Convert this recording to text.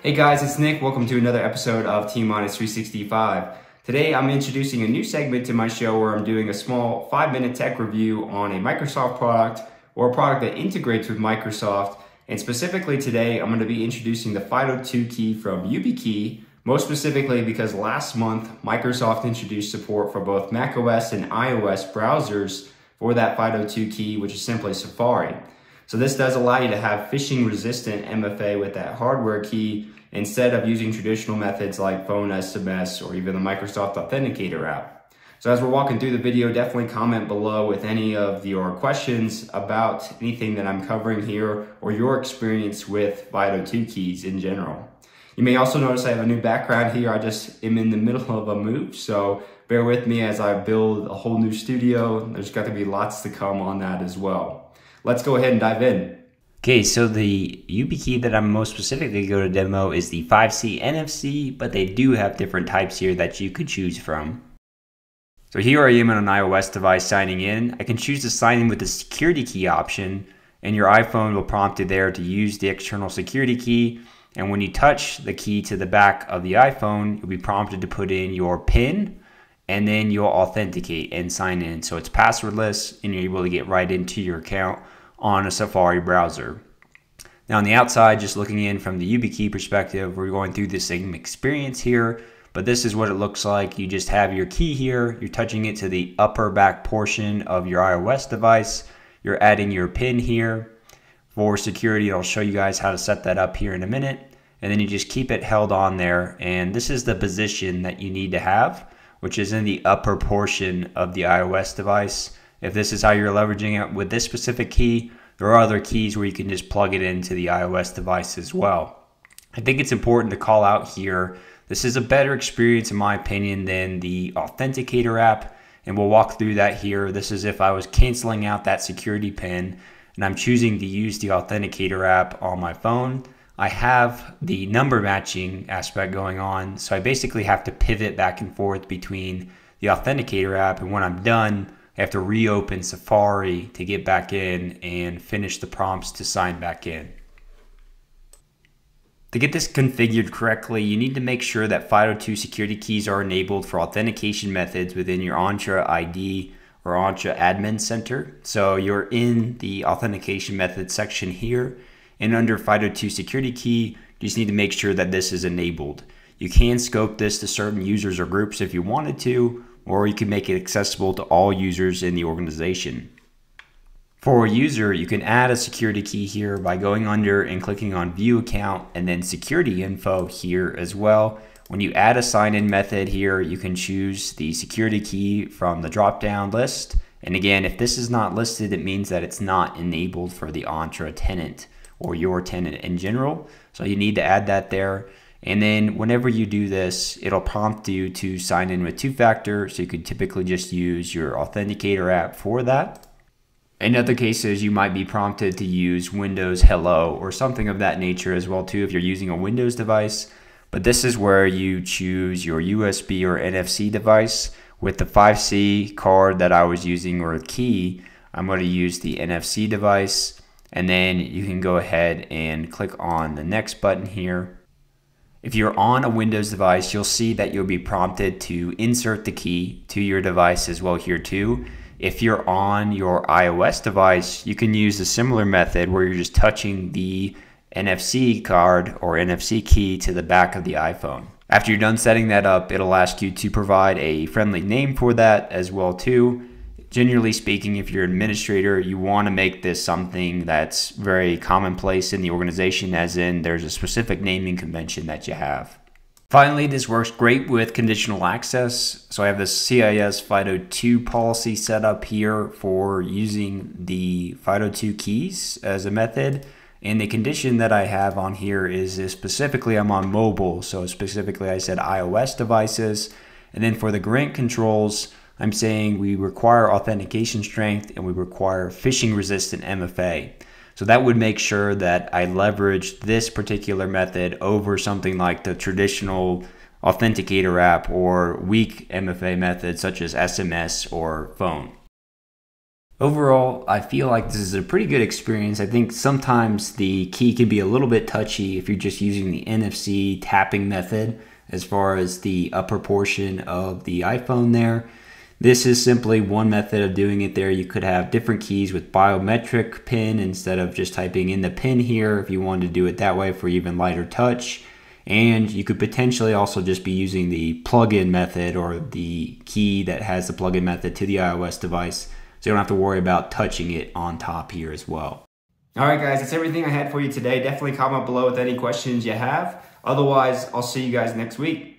Hey guys, it's Nick. Welcome to another episode of T Minus 365. Today I'm introducing a new segment to my show where I'm doing a small five minute tech review on a Microsoft product or a product that integrates with Microsoft. And specifically today, I'm going to be introducing the FIDO2 key from YubiKey, most specifically because last month Microsoft introduced support for both macOS and iOS browsers for that FIDO2 key, which is simply Safari. So this does allow you to have phishing resistant MFA with that hardware key instead of using traditional methods like phone SMS or even the Microsoft Authenticator app. So as we're walking through the video, definitely comment below with any of your questions about anything that I'm covering here or your experience with FIDO2 keys in general. You may also notice I have a new background here. I just am in the middle of a move, so bear with me as I build a whole new studio. There's got to be lots to come on that as well. Let's go ahead and dive in. Okay, so the YubiKey that I'm most specifically going to demo is the 5C NFC, but they do have different types here that you could choose from. So here I am on an iOS device signing in. I can choose to sign in with the security key option, and your iPhone will prompt you there to use the external security key. And when you touch the key to the back of the iPhone, you'll be prompted to put in your PIN, and then you'll authenticate and sign in. So it's passwordless, and you're able to get right into your account on a Safari browser. Now on the outside, just looking in from the YubiKey perspective, we're going through the same experience here, but this is what it looks like. You just have your key here, you're touching it to the upper back portion of your iOS device, you're adding your PIN here for security. I'll show you guys how to set that up here in a minute. And then you just keep it held on there. And this is the position that you need to have, which is in the upper portion of the iOS device. If this is how you're leveraging it with this specific key, there are other keys where you can just plug it into the iOS device as well. I think it's important to call out here, this is a better experience in my opinion than the Authenticator app, and we'll walk through that here. This is if I was canceling out that security pin and I'm choosing to use the Authenticator app on my phone. I have the number matching aspect going on, so I basically have to pivot back and forth between the Authenticator app, and when I'm done, Have to reopen Safari to get back in and finish the prompts to sign back in. To get this configured correctly, you need to make sure that FIDO2 security keys are enabled for authentication methods within your Entra ID or Entra Admin Center. So you're in the authentication method section here, and under FIDO2 security key, you just need to make sure that this is enabled. You can scope this to certain users or groups if you wanted to, or you can make it accessible to all users in the organization. For a user, you can add a security key here by going under and clicking on View Account and then Security Info here as well. When you add a sign-in method here, you can choose the security key from the drop-down list. And again, if this is not listed, it means that it's not enabled for the Entra tenant or your tenant in general. So you need to add that there. And then whenever you do this, it'll prompt you to sign in with two factor. So you could typically just use your authenticator app for that. In other cases, you might be prompted to use Windows Hello or something of that nature as well too if you're using a Windows device. But this is where you choose your USB or NFC device. With the 5C card that I was using or a key, I'm going to use the NFC device. And then you can go ahead and click on the next button here if you're on a Windows device, you'll see that you'll be prompted to insert the key to your device as well here too. If you're on your iOS device, you can use a similar method where you're just touching the NFC card or NFC key to the back of the iPhone. After you're done setting that up, it'll ask you to provide a friendly name for that as well too generally speaking, if you're an administrator, you want to make this something that's very commonplace in the organization, as in there's a specific naming convention that you have. Finally, this works great with conditional access. So I have this CIS FIDO2 policy set up here for using the FIDO2 keys as a method. And the condition that I have on here is, is specifically I'm on mobile. So specifically I said iOS devices. And then for the grant controls, I'm saying we require authentication strength and we require phishing resistant MFA. So that would make sure that I leverage this particular method over something like the traditional authenticator app or weak MFA method such as SMS or phone. Overall, I feel like this is a pretty good experience. I think sometimes the key can be a little bit touchy if you're just using the NFC tapping method as far as the upper portion of the iPhone there. This is simply one method of doing it there. You could have different keys with biometric pin instead of just typing in the pin here if you wanted to do it that way for even lighter touch. And you could potentially also just be using the plug-in method or the key that has the plug-in method to the iOS device. So you don't have to worry about touching it on top here as well. All right, guys, that's everything I had for you today. Definitely comment below with any questions you have. Otherwise, I'll see you guys next week.